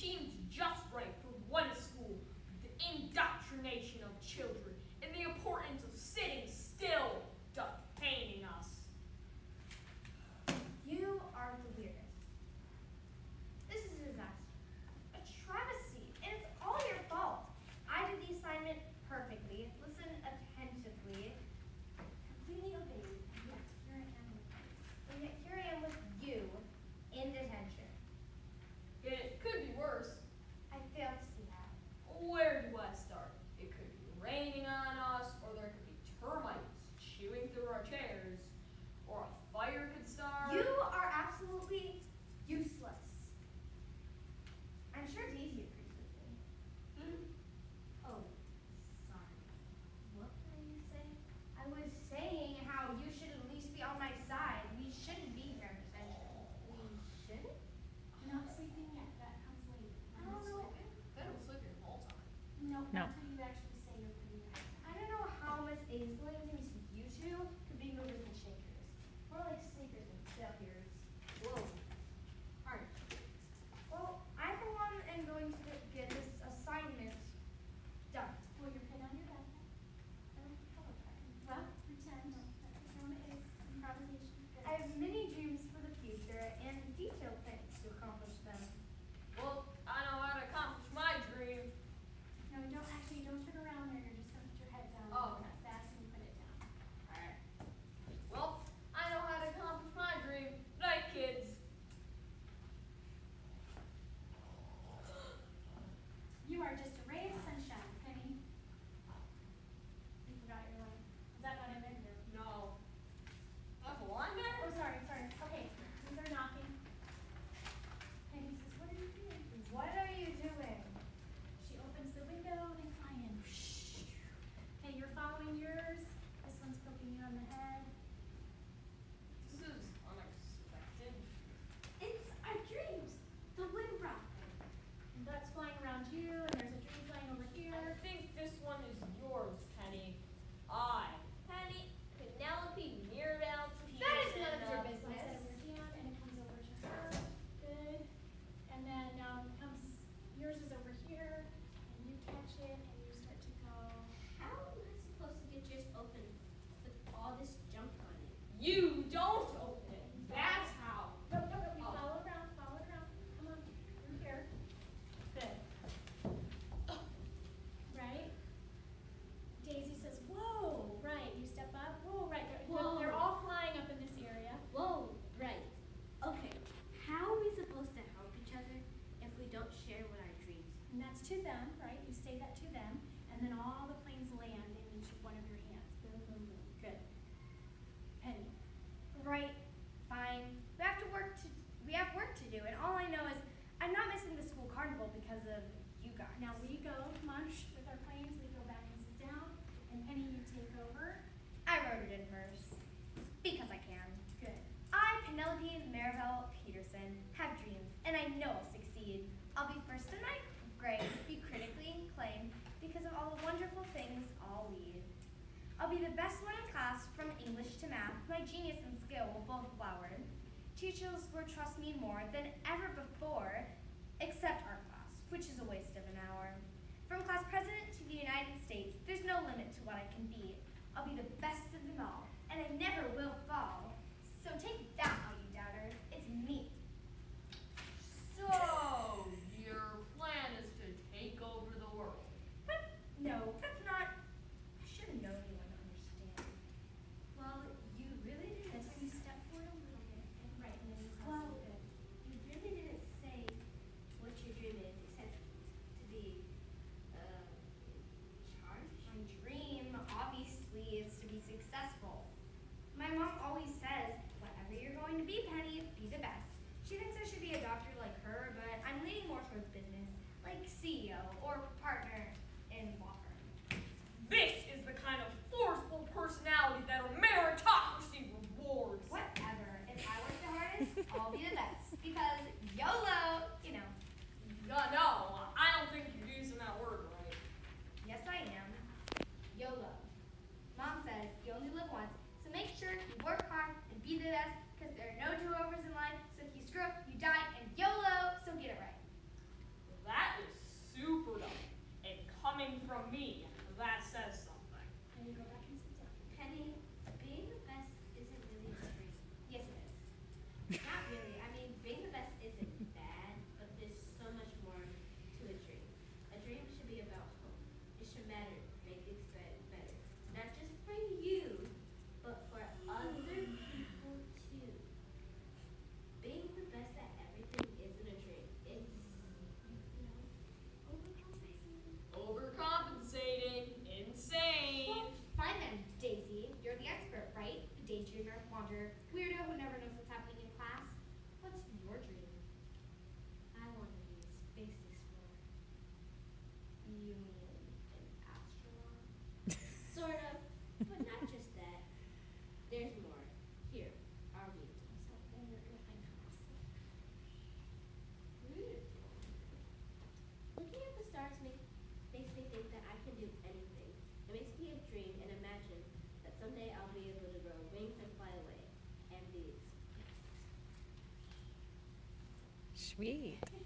time No. And that's to them, right? You say that to them, and then all the planes land in each one of your hands. Boom, boom, boom. Good. Penny. Right. Fine. We have to work to we have work to do, and all I know is I'm not missing the school carnival because of you guys. Now we go munch with our planes, we go back and sit down, and Penny, you take over. I wrote it in first. genius and skill will both flower. Teachers will trust me more than víderas someday I'll be able to grow wings and fly away. And be Sweet.